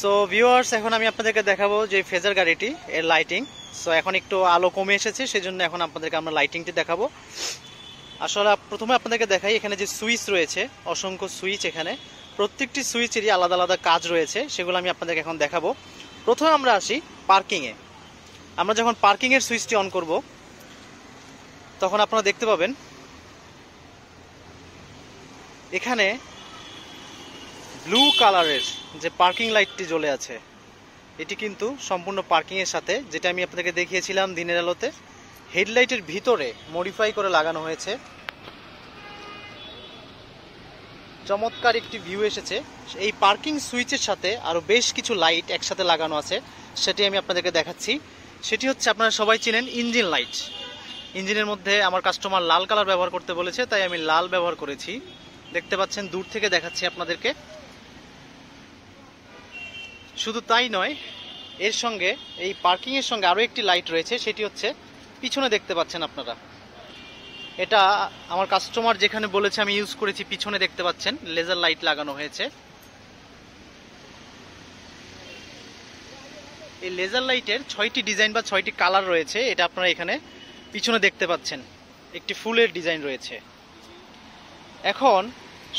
So viewers এখন আমি আপনাদেরকে দেখাবো যে ফেজার গাড়িটি, এর লাইটিং সো এখন একটু আলো কমে এসেছে সেই জন্য এখন আপনাদেরকে আমরা লাইটিংটি দেখাবো। আসলে প্রথমে আপনাদেরকে দেখাই, এখানে যে সুইচ রয়েছে, অসংখ্য সুইচ এখানে। প্রত্যেকটি সুইচেরই আলাদা আলাদা কাজ রয়েছে, সেগুলো আমি আপনাদেরকে এখন দেখাবো। প্রথমে আমরা আসি পার্কিংয়ে আমরা যখন পার্কিংয়ের সুইচটি অন করব, তখন আপনারা দেখতে পাবেন, এখানে ব্লু কালারের যে পার্কিং লাইটটি জ্বলে আছে, এটি কিন্তু সম্পূর্ণ পার্কিং এর সাথে, যেটা আমি আপনাদেরকে দেখিয়েছিলাম দিনের আলোতে, হেডলাইটের ভিতরে মডিফাই করে লাগানো হয়েছে। চমৎকার একটি ভিউ এসেছে। এই পার্কিং সুইচের সাথে আরও বেশ কিছু লাইট একসাথে লাগানো আছে, সেটি আমি আপনাদেরকে দেখাচ্ছি। সেটি হচ্ছে আপনারা সবাই চিনেন ইঞ্জিন লাইট ইঞ্জিনের মধ্যে আমার কাস্টমার লাল কালার ব্যবহার করতে বলেছে, তাই আমি লাল ব্যবহার করেছি। দেখতে পাচ্ছেন, দূর থেকে দেখাচ্ছি আপনাদেরকে। শুধু তাই নয়, এর সঙ্গে, এই পার্কিংয়ের সঙ্গে আরও একটি লাইট রয়েছে, সেটি হচ্ছে পিছনে দেখতে পাচ্ছেন আপনারা। এটা আমার কাস্টমার যেখানে বলেছে আমি ইউজ করেছি, পিছনে দেখতে পাচ্ছেন লেজার লাইট লাগানো হয়েছে। এই লেজার লাইটের ছয়টি ডিজাইন বা ছয়টি কালার রয়েছে, এটা আপনারা এখানে পিছনে দেখতে পাচ্ছেন। একটি ফুলের ডিজাইন রয়েছে। এখন,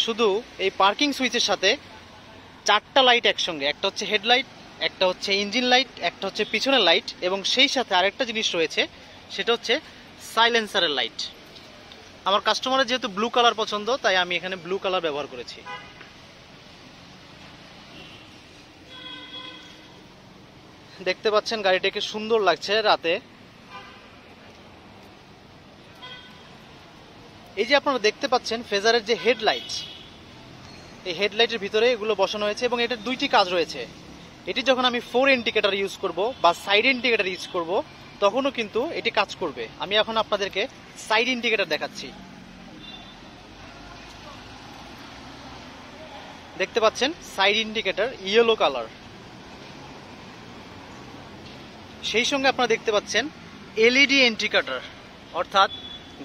শুধু এই পার্কিং সুইচের সাথে চারটা লাইট একসঙ্গে, একটা হচ্ছে হেডলাইট একটা হচ্ছে ইঞ্জিন লাইট একটা হচ্ছে পিছনের লাইট এবং সেই সাথে আরেকটা জিনিস রয়েছে, সেটা হচ্ছে সাইলেন্সারের লাইট আমার কাস্টমারের যেহেতু ব্লু কালার পছন্দ, তাই আমি এখানে ব্লু কালার ব্যবহার করেছি। দেখতে পাচ্ছেন গাড়িটাকে সুন্দর লাগছে রাতে। এই যে আপনারা দেখতে পাচ্ছেন ফেজারের যে হেডলাইট এই হেডলাইটের ভিতরে এগুলো বসানো হয়েছে এবং এটার দুইটি কাজ রয়েছে। এটি যখন আমি ফোর ইন্ডিকেটার ইউজ করব বা সাইড ইন্ডিকেটার ইউজ করব, তখনও কিন্তু এটি কাজ করবে। আমি এখন আপনাদেরকে সাইড ইন্ডিকেটার দেখাচ্ছি। দেখতে পাচ্ছেন সাইড ইন্ডিকেটার ইয়েলো কালার সেই সঙ্গে আপনারা দেখতে পাচ্ছেন এলইডি ইন্ডিকেটার অর্থাৎ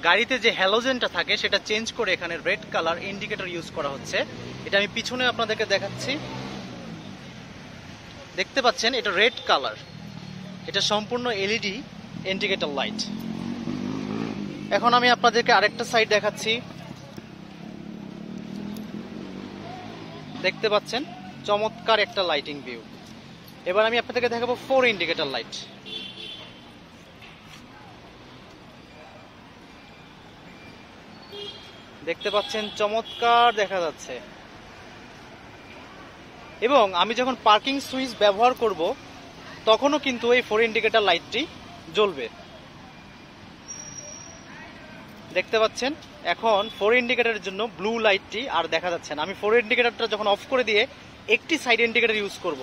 গাড়িতে যে হ্যালোজেনটা থাকে, সেটা চেঞ্জ করে এখানে রেড কালার ইন্ডিকেটর ইউজ করা হচ্ছে। এটা আমি পিছনে আপনাদেরকে দেখাচ্ছি। দেখতে পাচ্ছেন, এটা রেড কালার। এটা সম্পূর্ণ এলইডি ইন্ডিকেটর লাইট। এখন আমি আপনাদেরকে আরেকটা সাইড দেখাচ্ছি। দেখতে পাচ্ছেন, চমৎকার একটা লাইটিং ভিউ। এবার আমি আপনাদেরকে দেখাবো ফোর ইন্ডিকেটর লাইট। দেখতে পাচ্ছেন, চমৎকার দেখা যাচ্ছে। এবং আমি যখন পার্কিং সুইচ ব্যবহার করব, তখনও কিন্তু এই ফোর ইন্ডিকেটার লাইটটি জ্বলবে। দেখতে পাচ্ছেন? এখন ফোর ইন্ডিকেটারের জন্য ব্লু লাইটটি আর দেখা যাচ্ছে না। আমি ফোর ইন্ডিকেটারটা যখন অফ করে দিয়ে একটি সাইড ইন্ডিকেটার ইউজ করব।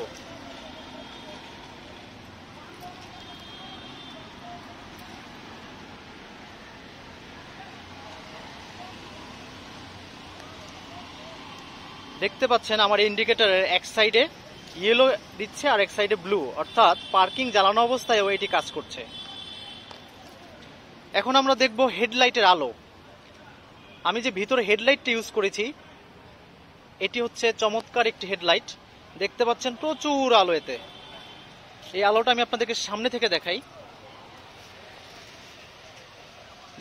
দেখতে পাচ্ছেন আমার ইন্ডিকেটরের এক সাইডে ইয়েলো দিচ্ছে আর এক সাইডে ব্লু অর্থাৎ পার্কিং জ্বালানো অবস্থায়ও এটি কাজ করছে। এখন আমরা দেখব হেডলাইটের আলো। আমি যে ভিতরে হেডলাইটটা ইউজ করেছি, এটি হচ্ছে চমৎকার একটি হেডলাইট দেখতে পাচ্ছেন প্রচুর আলো এতে। এই আলোটা আমি আপনাদেরকে সামনে থেকে দেখাই।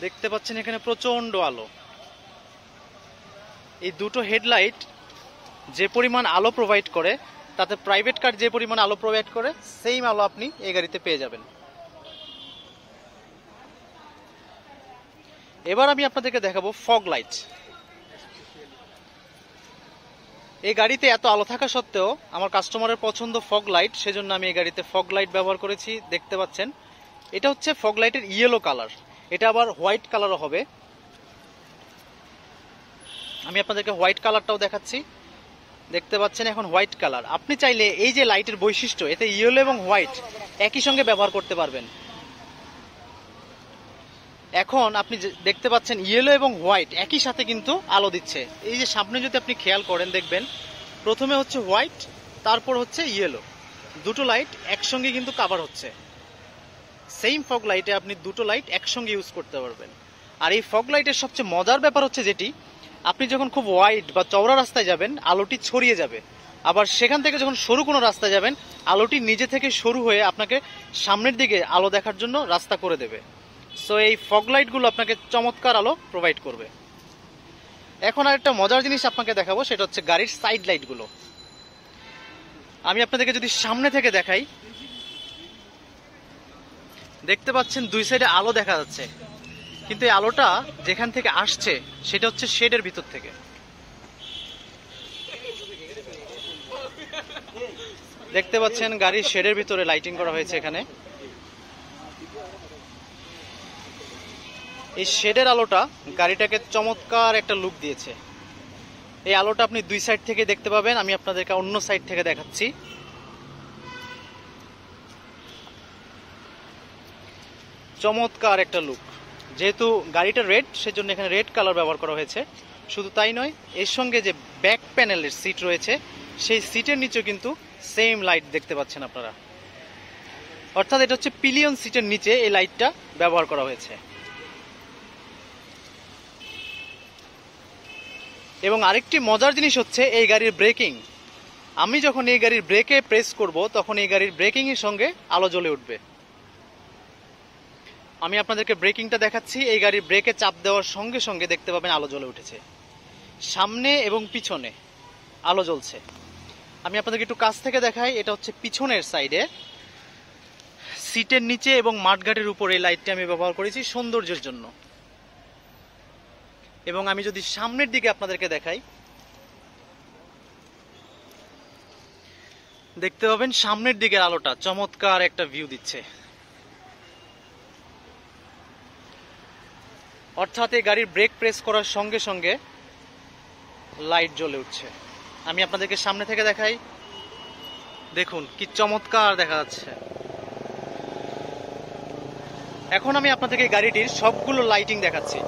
দেখতে পাচ্ছেন এখানে প্রচণ্ড আলো। এই দুটো হেডলাইট যে পরিমাণ আলো প্রোভাইড করে, তাতে প্রাইভেট কার যে পরিমাণ আলো প্রোভাইড করে সেম আলো আপনি এই গাড়িতে পেয়ে যাবেন। এবার আমি আপনাদেরকে দেখাবো ফগ লাইট এই গাড়িতে এত আলো থাকা সত্ত্বেও আমার কাস্টমারের পছন্দ ফগ লাইট সেজন্য আমি এই গাড়িতে ফগ লাইট ব্যবহার করেছি, দেখতে পাচ্ছেন। এটা হচ্ছে ফগ লাইটের ইয়েলো কালার এটা আবার হোয়াইট কালারও হবে। আমি আপনাদেরকে হোয়াইট কালারটাও দেখাচ্ছি। দেখতে পাচ্ছেন এখন হোয়াইট কালার। আপনি চাইলে এই যে লাইটের বৈশিষ্ট্য, এতে ইয়েলো এবং হোয়াইট একই সঙ্গে ব্যবহার করতে পারবেন। এখন আপনি দেখতে পাচ্ছেন ইয়েলো এবং হোয়াইট একই সাথে কিন্তু আলো দিচ্ছে। এই যে সামনে যদি আপনি খেয়াল করেন, দেখবেন প্রথমে হচ্ছে হোয়াইট, তারপর হচ্ছে ইয়েলো। দুটো লাইট একসঙ্গে কিন্তু কাভার হচ্ছে। সেম ফগ লাইটে আপনি দুটো লাইট একসঙ্গে ইউজ করতে পারবেন। আর এই ফগ লাইটের সবচেয়ে মজার ব্যাপার হচ্ছে যেটি আপনি যখন খুব ওয়াইড বা চওড়া রাস্তায় যাবেন, আলোটি ছড়িয়ে যাবে। আবার সেখান থেকে যখন সরু কোনো রাস্তায় যাবেন, আলোটি নিজে থেকে সরু হয়ে আপনাকে সামনের দিকে আলো দেখার জন্য রাস্তা করে দেবে। সো এই ফগ লাইটগুলো আপনাকে চমৎকার আলো প্রোভাইড করবে। এখন আর একটা মজার জিনিস আপনাকে দেখাবো, সেটা হচ্ছে গাড়ির সাইড লাইটগুলো আমি আপনাদেরকে যদি সামনে থেকে দেখাই, দেখতে পাচ্ছেন দুই সাইডে আলো দেখা যাচ্ছে। কিন্তু এই আলোটা যেখান থেকে আসছে, সেটা হচ্ছে শেডের ভিতর থেকে। দেখতে পাচ্ছেন গাড়ির শেডের ভিতরে লাইটিং করা হয়েছে এখানে। এই শেডের আলোটা গাড়িটাকে চমৎকার একটা লুক দিয়েছে। এই আলোটা আপনি দুই সাইড থেকে দেখতে পাবেন, আমি আপনাদেরকে অন্য সাইড থেকে দেখাচ্ছি। চমৎকার একটা লুক যেহেতু গাড়িটা রেড, সেজন্য এখানে রেড কালার ব্যবহার করা হয়েছে। শুধু তাই নয়, এর সঙ্গে যে ব্যাক প্যানেলের সিট রয়েছে, সেই সিটের নিচেও কিন্তু সেম লাইট দেখতে পাচ্ছেন আপনারা। অর্থাৎ এটা হচ্ছে পিলিয়ন সিটের নিচে এই লাইটটা ব্যবহার করা হয়েছে। এবং আরেকটি মজার জিনিস হচ্ছে এই গাড়ির ব্রেকিং আমি যখন এই গাড়ির ব্রেকে প্রেস করব, তখন এই গাড়ির ব্রেকিং এর সঙ্গে আলো জ্বলে উঠবে। আমি আপনাদেরকে ব্রেকিংটা দেখাচ্ছি। এই গাড়ির ব্রেকে চাপ দেওয়ার সঙ্গে সঙ্গে দেখতে পাবেন আলো জ্বলে উঠেছে। সামনে এবং পিছনে আলো জ্বলছে। আমি আপনাদেরকে একটু কাছ থেকে দেখাই, এটা হচ্ছে পিছনের সাইডে। সিটের নিচে এবং মাঠঘাটের উপর এই লাইটটি আমি ব্যবহার করেছি সৌন্দর্যের জন্য। এবং আমি যদি সামনের দিকে আপনাদেরকে দেখাই, দেখতে পাবেন সামনের দিকের আলোটা চমৎকার একটা ভিউ দিচ্ছে। অর্থাৎ এই গাড়ির ব্রেক প্রেস করার সঙ্গে সঙ্গে লাইট জ্বলে উঠছে। আমি আপনাদেরকে সামনে থেকে দেখাই। দেখুন, কি চমৎকার দেখা যাচ্ছে। এখন আমি আপনাদেরকে গাড়িটির সবগুলো লাইটিং দেখাচ্ছি।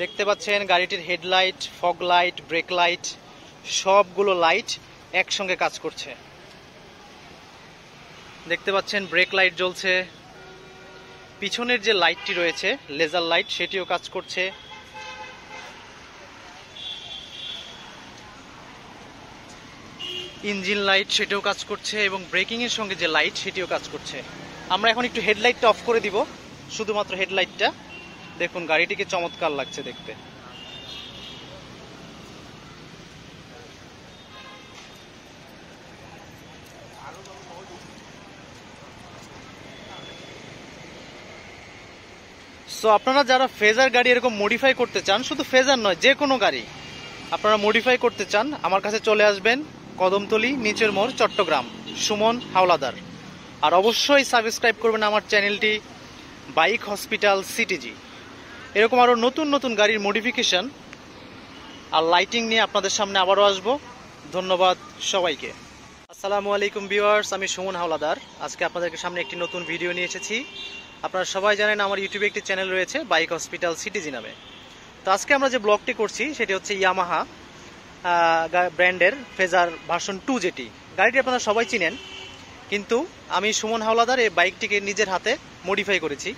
দেখতে পাচ্ছেন, গাড়িটির headlight fog light brake light সবগুলো লাইট একসঙ্গে কাজ করছে। দেখতে পাচ্ছেন ব্রেক লাইট জ্বলছে। পিছনের যে লাইটটি রয়েছে লেজার লাইট সেটিও কাজ করছে। ইঞ্জিন লাইট সেটিও কাজ করছে এবং ব্রেকিং এর সঙ্গে যে লাইট সেটিও কাজ করছে। আমরা এখন একটু হেডলাইটটা অফ করে দিব। শুধুমাত্র হেডলাইটটা দেখুন, গাড়িটিকে চমৎকার লাগছে দেখতে। সো আপনারা যারা ফেজার গাড়ি এরকম মডিফাই করতে চান, শুধু ফেজার নয়, যে কোনো গাড়ি, আপনারা মডিফাই করতে চান, আমার কাছে চলে আসবেন কদমতলি, নিচের মোড়, চট্টগ্রাম, সুমন, হাওলাদার। আর অবশ্যই সাবস্ক্রাইব করবেন আমার চ্যানেলটি বাইক হসপিটাল সিটিজি। এরকম আরও নতুন নতুন গাড়ির মডিফিকেশন আর লাইটিং নিয়ে আপনাদের সামনে আবারও আসব। ধন্যবাদ সবাইকে। আসসালামু আলাইকুম ভিউয়ার্স আমি সুমন হাওলাদার। আজকে আপনাদের সামনে একটি নতুন ভিডিও নিয়ে এসেছি। আপনারা সবাই জানেন আমার ইউটিউবে একটি চ্যানেল রয়েছে, বাইক হসপিটাল সিটিজি নামে। তো আজকে আমরা যে ব্লগটি করছি, সেটি হচ্ছে ইয়ামাহা ব্র্যান্ডের ফেজার ভার্সন টু যেটি। গাড়িটি আপনারা সবাই চিনেন, কিন্তু আমি সুমন হাওলাদার এই বাইকটিকে নিজের হাতে মডিফাই করেছি।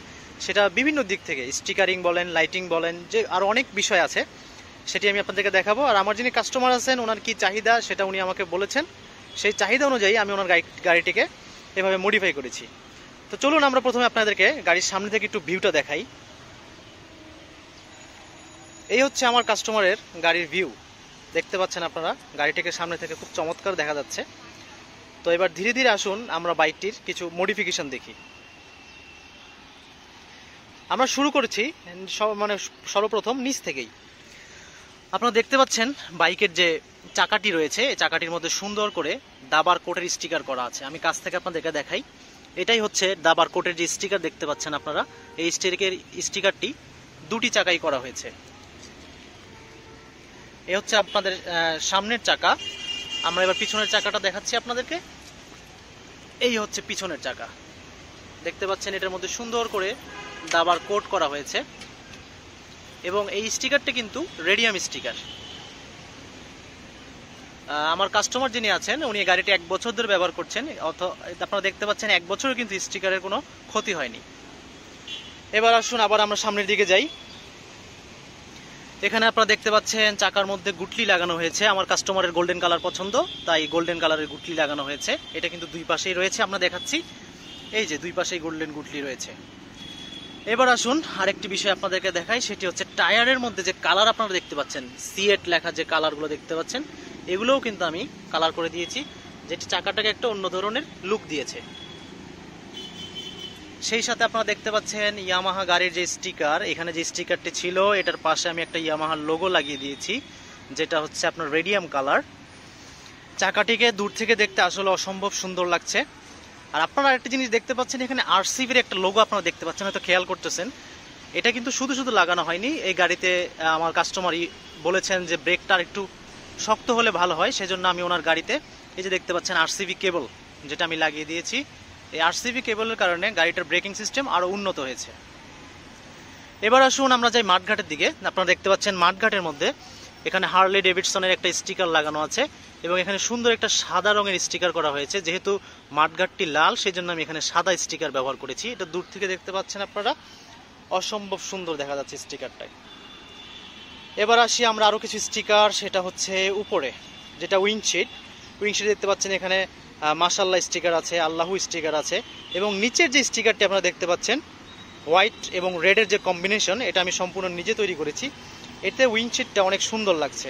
সেটা বিভিন্ন দিক থেকে, স্টিকারিং বলেন লাইটিং বলেন, যে আরও অনেক বিষয় আছে, সেটি আমি আপনাদেরকে দেখাবো। আর আমার যিনি কাস্টমার আছেন, ওনার কি চাহিদা, সেটা উনি আমাকে বলেছেন। সেই চাহিদা অনুযায়ী আমি ওনার গাড়ি গাড়িটিকে এভাবে মডিফাই করেছি। তো চলুন আমরা প্রথমে আপনাদেরকে গাড়ির সামনে থেকে একটু ভিউটা দেখাই। এই হচ্ছে আমার কাস্টমারের গাড়ির ভিউ দেখতে পাচ্ছেন আপনারা, গাড়িটিকে সামনে থেকে খুব চমৎকার দেখা যাচ্ছে। তো এবার ধীরে ধীরে আসুন, আমরা বাইকটির কিছু মডিফিকেশন দেখি। আমরা শুরু করেছি মানে সর্বপ্রথম নিচ থেকেই। আপনারা দেখতে পাচ্ছেন বাইকের যে চাকাটি রয়েছে চাকাটির মধ্যে সুন্দর করে দাবার কোটের স্টিকার করা আছে। আমি কাছ থেকে আপনাদেরকে দেখাই। এটাই হচ্ছে দাবার কোটের যে স্টিকার দেখতে পাচ্ছেন আপনারা, এই স্টিকের স্টিকারটি দুটি চাকাই করা হয়েছে। এ হচ্ছে আপনাদের সামনের চাকা। আমরা এবার পিছনের চাকাটা দেখাচ্ছি আপনাদেরকে। এই হচ্ছে পিছনের চাকা। দেখতে পাচ্ছেন এটার মধ্যে সুন্দর করে দাবার কোট করা হয়েছে। এবং এই স্টিকারটি কিন্তু রেডিয়াম স্টিকার। আমার কাস্টমার যিনি আছেন, উনি গাড়িটি এক বছর ধরে ব্যবহার করছেন, অথ, আপনারা দেখতে পাচ্ছেন এক বছরও কিন্তু স্টিকারের কোনো ক্ষতি হয়নি। এবার আসুন, আবার আমরা সামনের দিকে যাই। এখানে আপনারা দেখতে পাচ্ছেন, চাকার মধ্যে গুটলি লাগানো হয়েছে। আমার কাস্টমারের গোল্ডেন কালার পছন্দ, তাই গোল্ডেন কালারের গুটলি লাগানো হয়েছে। এটা কিন্তু দুই পাশেই রয়েছে, আমরা দেখাচ্ছি। এই যে দুই পাশেই গোল্ডেন গুটলি রয়েছে। এবার আসুন, আরেকটি বিষয় আপনাদেরকে দেখাই, সেটি হচ্ছে টায়ারের মধ্যে যে কালার আপনারা দেখতে পাচ্ছেন সিএট লেখা যে কালারগুলো দেখতে পাচ্ছেন এগুলোও কিন্তু আমি কালার করে দিয়েছি, যেটি চাকাটাকে একটা অন্য ধরনের লুক দিয়েছে। সেই সাথে আপনারা দেখতে পাচ্ছেন ইয়ামাহা গাড়ির যে স্টিকার এখানে যে স্টিকারটি ছিল, এটার পাশে আমি একটা ইয়ামাহার লোগো লাগিয়ে দিয়েছি, যেটা হচ্ছে আপনার রেডিয়াম কালার চাকাটিকে দূর থেকে দেখতে আসলে অসম্ভব সুন্দর লাগছে। আর আপনারা একটা জিনিস দেখতে পাচ্ছেন, এখানে আরসিবির একটা লোগো আপনারা দেখতে পাচ্ছেন, হয়তো খেয়াল করতেছেন। এটা কিন্তু শুধু শুধু লাগানো হয়নি, এই গাড়িতে আমার কাস্টমারই বলেছেন যে ব্রেকটা আর একটু শক্ত হলে ভালো হয়, সেজন্য আমি ওনার গাড়িতে এই যে দেখতে পাচ্ছেন আরসিবি কেবল যেটা আমি লাগিয়ে দিয়েছি। এই আরসিবি কেবলের কারণে গাড়িটার ব্রেকিং সিস্টেম আরও উন্নত হয়েছে। এবার আসুন আমরা যাই মাঠঘাটের দিকে। আপনারা দেখতে পাচ্ছেন মাঠঘাটের মধ্যে এখানে হার্লে ডেভিডসনের একটা স্টিকার লাগানো আছে এবং এখানে সুন্দর একটা সাদা রঙের স্টিকার করা হয়েছে। যেহেতু মাঠঘাটটি লাল সেই জন্য আমি এখানে সাদা স্টিকার ব্যবহার করেছি। এটা দূর থেকে দেখতে পাচ্ছেন আপনারা। অসম্ভব সুন্দর দেখা যাচ্ছে স্টিকারটায় এবার আসি আমরা আরও কিছু স্টিকার সেটা হচ্ছে উপরে, যেটা উইংশিট উইংশিট দেখতে পাচ্ছেন এখানে মাসাল্লাহ স্টিকার আছে, আল্লাহু স্টিকার আছে। এবং নিচের যে স্টিকারটি আপনারা দেখতে পাচ্ছেন হোয়াইট এবং রেডের যে কম্বিনেশন এটা আমি সম্পূর্ণ নিজে তৈরি করেছি। এতে উইংশিটটা অনেক সুন্দর লাগছে।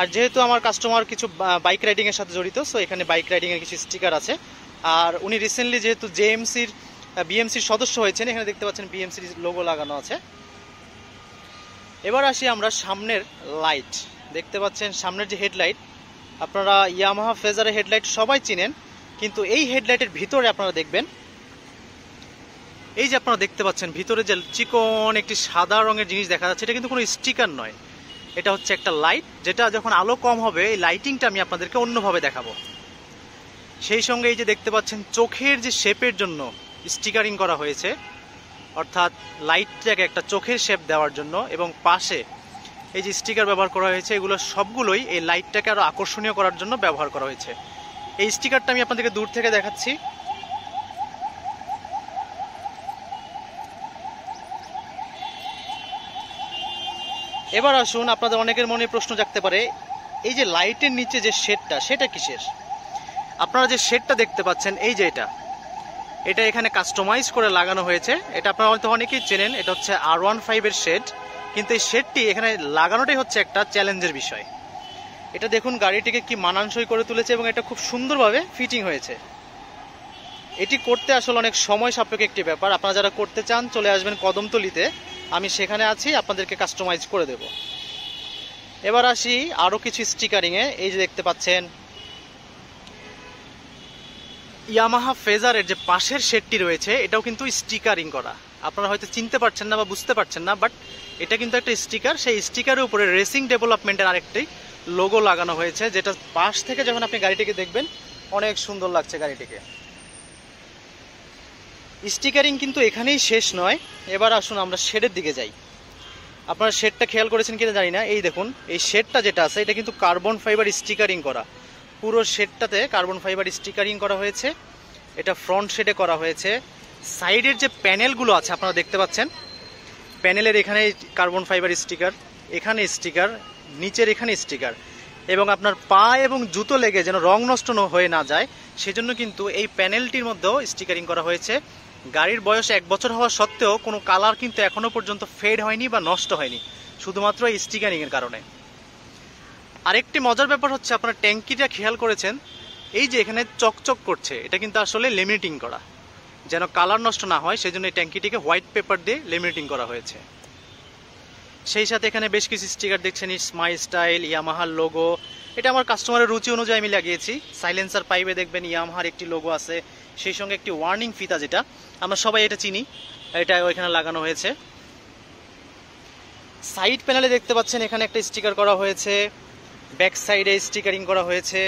আর যেহেতু আমার কাস্টমার কিছু বাইক রাইডিংয়ের সাথে জড়িত সো এখানে বাইক রাইডিংয়ের কিছু স্টিকার আছে। আর উনি রিসেন্টলি যেহেতু জেএমসির বিএমসির সদস্য হয়েছেন, এখানে দেখতে পাচ্ছেন বিএমসির লোগো লাগানো আছে। এবার আসি আমরা সামনের লাইট দেখতে পাচ্ছেন সামনের যে হেডলাইট আপনারা ইয়ামাহা ফেজারের হেডলাইট সবাই চিনেন, কিন্তু এই হেডলাইটের ভিতরে আপনারা দেখবেন, এই যে আপনারা দেখতে পাচ্ছেন ভিতরে যে চিকন একটি সাদা রঙের জিনিস দেখা যাচ্ছে, এটা কিন্তু কোনো স্টিকার নয়। এটা হচ্ছে একটা লাইট যেটা যখন আলো কম হবে, এই লাইটিংটা আমি আপনাদেরকে অন্যভাবে দেখাবো। সেই সঙ্গে এই যে দেখতে পাচ্ছেন চোখের যে শেপের জন্য স্টিকারিং করা হয়েছে অর্থাৎ লাইটটাকে একটা চোখের শেপ দেওয়ার জন্য এবং পাশে এই যে স্টিকার ব্যবহার করা হয়েছে, এগুলো সবগুলোই এই লাইটটাকে আরও আকর্ষণীয় করার জন্য ব্যবহার করা হয়েছে। এই স্টিকারটা আমি আপনাদেরকে দূর থেকে দেখাচ্ছি। এবার আসুন আপনাদের অনেকের মনে প্রশ্ন জাগতে পারে, এই যে লাইটের নিচে যে শেডটা সেটা কিসের? আপনারা যে শেডটা দেখতে পাচ্ছেন, এই যে এটা। এটা এখানে কাস্টমাইজ করে লাগানো হয়েছে। এটা আপনারা হয়তো অনেকেই চেনেন, এটা হচ্ছে আর ওয়ান ফাইভের শেড কিন্তু এই শেডটি এখানে লাগানোটাই হচ্ছে একটা চ্যালেঞ্জের বিষয়। এটা দেখুন, গাড়িটিকে কি মানানসই করে তুলেছে এবং এটা খুব সুন্দরভাবে ফিটিং হয়েছে। এটি করতে আসলে অনেক সময় সাপেক্ষ একটি ব্যাপার। আপনারা যারা করতে চান, চলে আসবেন কদমতলিতে। আমি সেখানে আছি, আপনাদেরকে কাস্টমাইজ করে দেব। এবার আসি আরও কিছু স্টিকারিংয়ে এই যে দেখতে পাচ্ছেন ইয়ামাহা ফেজারের যে পাশের শেডটি রয়েছে, এটাও কিন্তু স্টিকারিং করা। আপনারা হয়তো চিনতে পারছেন না বা বুঝতে পারছেন না, বাট এটা কিন্তু একটা স্টিকার। সেই স্টিকারের উপরে রেসিং ডেভেলপমেন্টের আরেকটি লোগো লাগানো হয়েছে, যেটা পাশ থেকে যখন আপনি গাড়িটিকে দেখবেন, অনেক সুন্দর লাগছে গাড়িটিকে। স্টিকারিং কিন্তু এখানেই শেষ নয়। এবার আসুন আমরা শেডের দিকে যাই। আপনারা শেডটা খেয়াল করেছেন কিনা জানি না। এই দেখুন, এই শেডটা যেটা আছে, এটা কিন্তু কার্বন ফাইবার স্টিকারিং করা। পুরো শেডটাতে কার্বন ফাইবার স্টিকারিং করা হয়েছে। এটা ফ্রন্ট শেডে করা হয়েছে। সাইডের যে প্যানেলগুলো আছে, আপনারা দেখতে পাচ্ছেন, প্যানেলের এখানে কার্বন ফাইবার স্টিকার, এখানে স্টিকার, নিচের এখানে স্টিকার এবং আপনার পা এবং জুতো লেগে যেন রং নষ্ট হয়ে না যায়, সেজন্য কিন্তু এই প্যানেলটির মধ্যেও স্টিকারিং করা হয়েছে। গাড়ির বয়স এক বছর হওয়া সত্ত্বেও কোনো কালার কিন্তু এখনও পর্যন্ত ফেড হয়নি বা নষ্ট হয়নি, শুধুমাত্র এই স্টিকারিংয়ের কারণে। আরেকটি মজার ব্যাপার হচ্ছে আপনার ট্যাঙ্কিটা খেয়াল করেছেন? এই যে এখানে চকচক করছে, এটা কিন্তু আসলে লেমিনেটিং করা। যেন কালার নষ্ট না হয়, সেজন্য এই ট্যাঙ্কিটিকে হোয়াইট পেপার দিয়ে লেমিনেটিং করা হয়েছে। সেই সাথে এখানে বেশ কিছু স্টিকার দেখছেন স্মাই স্টাইল ইয়ামাহার লোগো এটা আমার কাস্টমারের রুচি অনুযায়ী আমি লাগিয়েছি। সাইলেন্সার পাইপে দেখবেন ইয়ামাহার একটি লোগো আছে। সেই সঙ্গে একটি ওয়ার্নিং ফিতা যেটা, আমরা সবাই এটা চিনি। এটা ওইখানে লাগানো হয়েছে। সাইড প্যানেলে দেখতে পাচ্ছেন, এখানে একটা স্টিকার করা হয়েছে। ব্যাক সাইডে স্টিকারিং করা হয়েছে।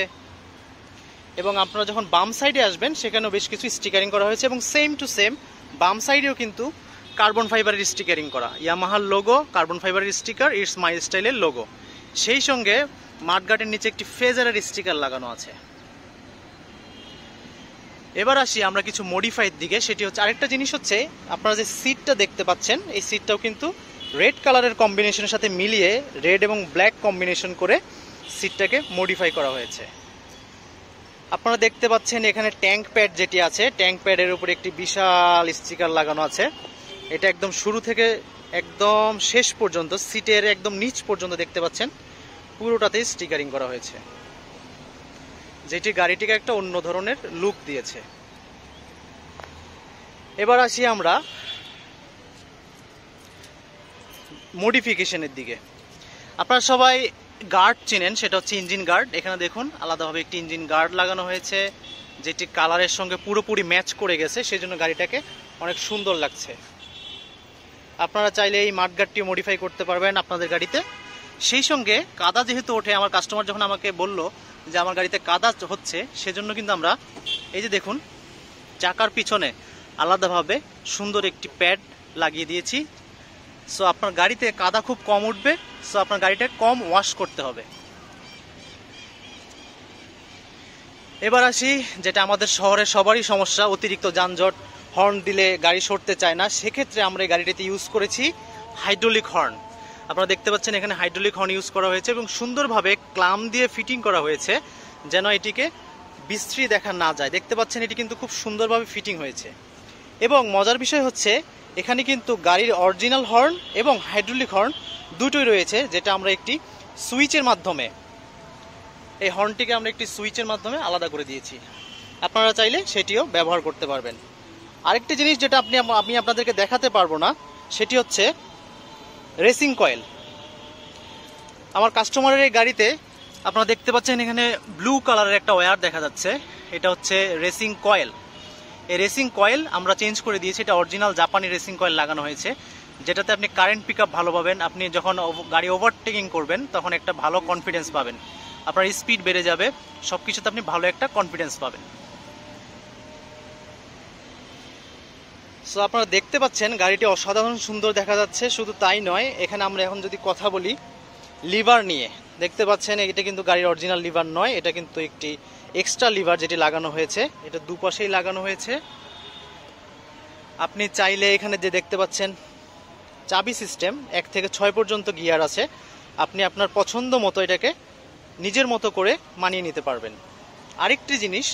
এবং আপনারা যখন বাম সাইডে আসবেন, সেখানেও বেশ কিছু স্টিকারিং করা হয়েছে এবং সেম টু সেম বাম সাইডেও কিন্তু কার্বন ফাইবারের স্টিকারিং করা। ইয়ামাহার লোগো কার্বন ফাইবারের স্টিকার ইটস মাই স্টাইলের লোগো সেই সঙ্গে মাঠগাটের নিচে একটি ফেজারের স্টিকার লাগানো আছে। এবার আসি আমরা কিছু মডিফাইড দিকে, সেটি হচ্ছে আরেকটা জিনিস হচ্ছে, আপনারা যে সিটটা দেখতে পাচ্ছেন, এই সিটটাও কিন্তু রেড কালারের কম্বিনেশনের সাথে মিলিয়ে রেড এবং ব্ল্যাক কম্বিনেশন করে সিটটাকে মডিফাই করা হয়েছে। আপনারা দেখতে পাচ্ছেন এখানে ট্যাঙ্ক প্যাড যেটি আছে ট্যাঙ্ক প্যাডের উপরে একটি বিশাল স্টিকার লাগানো আছে। এটা একদম শুরু থেকে একদম শেষ পর্যন্ত, সিটের একদম নিচ পর্যন্ত দেখতে পাচ্ছেন পুরোটাতেই স্টিকারিং করা হয়েছে। যেটি গাড়িটিকে একটা অন্য ধরনের লুক দিয়েছে। এবার আসি আমরা মডিফিকেশনের দিকে। আপনারা সবাই গার্ড চেনেন, সেটা হচ্ছে ইঞ্জিন গার্ড। এখানে দেখুন, আলাদাভাবে একটি ইঞ্জিন গার্ড লাগানো হয়েছে, যেটি কালারের সঙ্গে পুরোপুরি ম্যাচ করে গেছে সেই জন্য গাড়িটাকে অনেক সুন্দর লাগছে। আপনারা চাইলে এই মাঠগার্ডটি মডিফাই করতে পারবেন আপনাদের গাড়িতে। সেই সঙ্গে কাদা যেহেতু ওঠে, আমার কাস্টমার যখন আমাকে বলল যে আমার গাড়িতে কাদা হচ্ছে, সেজন্য কিন্তু আমরা, এই যে দেখুন, চাকার পিছনে আলাদাভাবে সুন্দর একটি প্যাড লাগিয়ে দিয়েছি। সো আপনার গাড়িতে কাদা খুব কম উঠবে সো আপনার গাড়িটা কম ওয়াশ করতে হবে। এবার আসি, যেটা আমাদের শহরে সবারই সমস্যা, অতিরিক্ত যানজট হর্ন দিলে গাড়ি সরতে চায় না। সেক্ষেত্রে আমরা এই গাড়িটিতে ইউজ করেছি হাইড্রোলিক হর্ন আপনারা দেখতে পাচ্ছেন এখানে হাইড্রোলিক হর্ন ইউজ করা হয়েছে এবং সুন্দরভাবে ক্লাম দিয়ে ফিটিং করা হয়েছে, যেন এটিকে বিস্তৃ দেখা না যায়। দেখতে পাচ্ছেন এটি কিন্তু খুব সুন্দরভাবে ফিটিং হয়েছে। এবং মজার বিষয় হচ্ছে এখানে কিন্তু গাড়ির অরিজিনাল হর্ন এবং হাইড্রোলিক হর্ন দুটোই রয়েছে, যেটা আমরা একটি সুইচের মাধ্যমে। এই হর্নটিকে আমরা একটি সুইচের মাধ্যমে আলাদা করে দিয়েছি। আপনারা চাইলে সেটিও ব্যবহার করতে পারবেন। আরেকটি জিনিস যেটা আপনি আমি আপনাদেরকে দেখাতে পারব না, সেটি হচ্ছে রেসিং কয়েল আমার কাস্টমারের এই গাড়িতে আপনারা দেখতে পাচ্ছেন এখানে ব্লু কালারের একটা ওয়্যার দেখা যাচ্ছে। এটা হচ্ছে রেসিং কয়েল রেসিং কয়েল আমরা চেঞ্জ করে দিয়েছি। এটা অরিজিনাল জাপানি রেসিং কয়েল লাগানো হয়েছে। যেটাতে আপনি কারেন্ট পিক আপ ভালো পাবেন। আপনি যখন গাড়ি ওভারটেকিং করবেন, তখন একটা ভালো কনফিডেন্স পাবেন। আপনার স্পিড বেড়ে যাবে। সব কিছুতে আপনি ভালো একটা কনফিডেন্স পাবেন। সো আপনারা দেখতে পাচ্ছেন, গাড়িটি অসাধারণ সুন্দর দেখা যাচ্ছে। শুধু তাই নয়, এখানে আমরা এখন যদি কথা বলি লিভার নিয়ে। দেখতে পাচ্ছেন, এটা কিন্তু গাড়ির অরিজিনাল লিভার নয়, এটা কিন্তু একটি এক্সট্রা লিভার যেটি লাগানো হয়েছে। এটা দুপাশেই লাগানো হয়েছে। আপনি চাইলে এখানে যে দেখতে পাচ্ছেন, চাবি সিস্টেম এক থেকে ছয় পর্যন্ত গিয়ার আছে। আপনি আপনার পছন্দ মতো এটাকে নিজের মতো করে মানিয়ে নিতে পারবেন। আরেকটি জিনিস,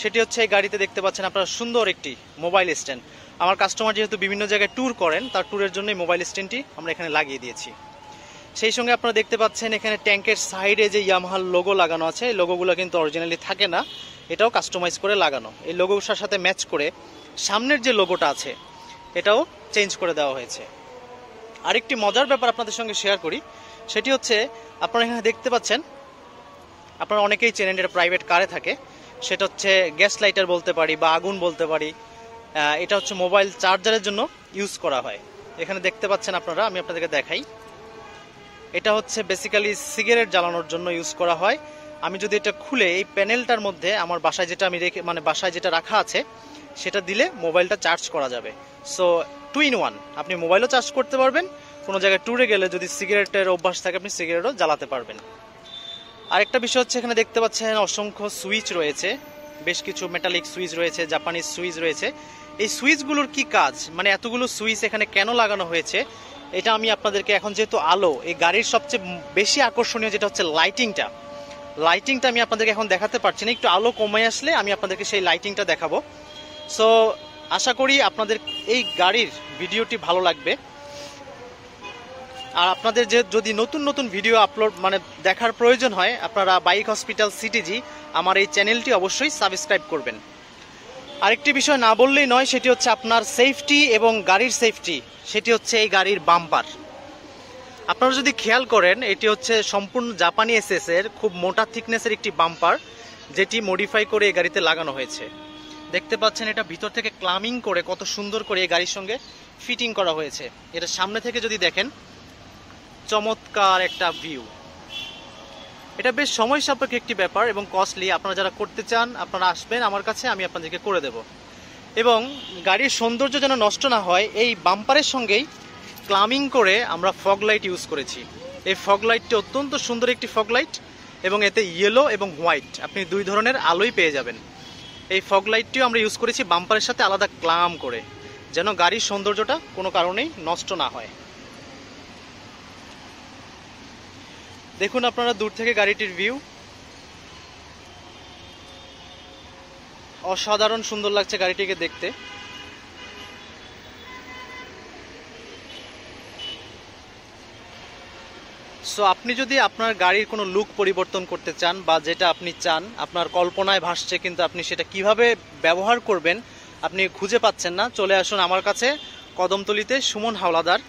সেটি হচ্ছে এই গাড়িতে দেখতে পাচ্ছেন আপনারা সুন্দর একটি মোবাইল স্ট্যান্ড আমার কাস্টমার যেহেতু বিভিন্ন জায়গায় ট্যুর করেন, তার ট্যুরের জন্য এই মোবাইল স্ট্যান্ডটি আমরা এখানে লাগিয়ে দিয়েছি। সেই সঙ্গে আপনারা দেখতে পাচ্ছেন এখানে ট্যাঙ্কের সাইডে যে ইয়ামাহার লোগো লাগানো আছে, এই লোগোগুলো কিন্তু অরিজিনালি থাকে না, এটাও কাস্টমাইজ করে লাগানো। এই লোগোর সাথে ম্যাচ করে সামনের যে লোগোটা আছে, এটাও চেঞ্জ করে দেওয়া হয়েছে। আরেকটি মজার ব্যাপার আপনাদের সঙ্গে শেয়ার করি, সেটি হচ্ছে আপনারা এখানে দেখতে পাচ্ছেন, আপনারা অনেকেই চেনেন এটা প্রাইভেট কারে থাকে, সেটা হচ্ছে গ্যাস লাইটার বলতে পারি বা আগুন বলতে পারি এটা হচ্ছে মোবাইল চার্জারের জন্য ইউজ করা হয়। এখানে দেখতে পাচ্ছেন আপনারা, আমি আপনাদেরকে দেখাই। এটা হচ্ছে বেসিক্যালি সিগারেট জ্বালানোর জন্য ইউজ করা হয়। আমি যদি এটা খুলে এই প্যানেলটার মধ্যে আমার বাসায় যেটা আমি রেখে মানে বাসায় যেটা রাখা আছে, সেটা দিলে মোবাইলটা চার্জ করা যাবে। সো টু ইন ওয়ান আপনি মোবাইলও চার্জ করতে পারবেন, কোনো জায়গায় ট্যুরে গেলে যদি সিগারেটের অভ্যাস থাকে, আপনি সিগারেটও জ্বালাতে পারবেন। আরেকটা বিষয় হচ্ছে এখানে দেখতে পাচ্ছেন অসংখ্য সুইচ রয়েছে। বেশ কিছু মেটালিক সুইচ রয়েছে জাপানিজ সুইচ রয়েছে। এই সুইচগুলোর কি কাজ? মানে এতগুলো সুইচ এখানে কেন লাগানো হয়েছে? এটা আমি আপনাদেরকে এখন যেহেতু আলো, এই গাড়ির সবচেয়ে বেশি আকর্ষণীয় যেটা হচ্ছে লাইটিংটা লাইটিংটা আমি আপনাদেরকে এখন দেখাতে পারছি না, একটু আলো কমে আসলে আমি আপনাদেরকে সেই লাইটিংটা দেখাবো। সো আশা করি আপনাদের এই গাড়ির ভিডিওটি ভালো লাগবে। আর আপনাদের যে যদি নতুন নতুন ভিডিও আপলোড মানে দেখার প্রয়োজন হয়, আপনারা বাইক হসপিটাল সিটিজি আমার এই চ্যানেলটি অবশ্যই সাবস্ক্রাইব করবেন। আরেকটি বিষয় না বললেই নয়, সেটি হচ্ছে আপনার সেফটি এবং গাড়ির সেফটি সেটি হচ্ছে এই গাড়ির বাম্পার। আপনারা যদি খেয়াল করেন, এটি হচ্ছে সম্পূর্ণ জাপানি এসএস এর খুব মোটা থিকনেসের একটি বাম্পার, যেটি মডিফাই করে এই গাড়িতে লাগানো হয়েছে। দেখতে পাচ্ছেন এটা ভিতর থেকে ক্লামিং করে কত সুন্দর করে এই গাড়ির সঙ্গে ফিটিং করা হয়েছে। এটা সামনে থেকে যদি দেখেন, চমৎকার একটা ভিউ এটা বেশ সময় সাপেক্ষ একটি ব্যাপার এবং কস্টলি আপনারা যারা করতে চান, আপনারা আসবেন, আমার কাছে আমি আপনাদেরকে করে দেব। এবং গাড়ির সৌন্দর্য যেন নষ্ট না হয়, এই বাম্পারের সঙ্গেই ক্লামিং করে আমরা ফগ লাইট ইউজ করেছি। এই ফগ লাইটটি অত্যন্ত সুন্দর একটি ফগ লাইট এবং এতে ইয়েলো এবং হোয়াইট আপনি দুই ধরনের আলোই পেয়ে যাবেন। এই ফগ লাইটটিও আমরা ইউজ করেছি বাম্পারের সাথে আলাদা ক্লাম করে, যেন গাড়ির সৌন্দর্যটা কোনো কারণেই নষ্ট না হয়। দেখুন আপনারা দূর থেকে গাড়িটির ভিউ অসাধারণ সুন্দর লাগছে গাড়িটিকে দেখতে। সো আপনি যদি আপনার গাড়ির কোনো লুক পরিবর্তন করতে চান বা যেটা আপনি চান, আপনার কল্পনায় ভাসছে কিন্তু আপনি সেটা কীভাবে ব্যবহার করবেন, আপনি খুঁজে পাচ্ছেন না, চলে আসুন আমার কাছে, কদমতলিতে সুমন হাওলাদার।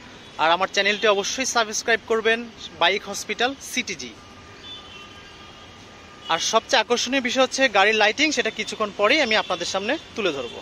আর আমার চ্যানেলটি অবশ্যই সাবস্ক্রাইব করবেন, বাইক হসপিটাল সিটিজি আর সবচেয়ে আকর্ষণীয় বিষয় হচ্ছে গাড়ির লাইটিং সেটা কিছুক্ষণ পরেই আমি আপনাদের সামনে তুলে ধরবো।